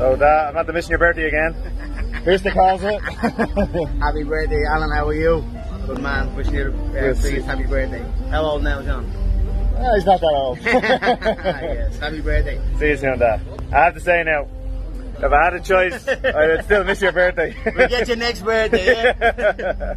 So that I'm not to missing your birthday again. Here's the closet. happy birthday, Alan. How are you? Good man. Wishing you uh, happy birthday. How old now, John? Oh, he's not that old. Ah, yes, happy birthday. See you soon, Dad. I have to say now, if I had a choice, I'd still miss your birthday. We'll get your next birthday. Yeah?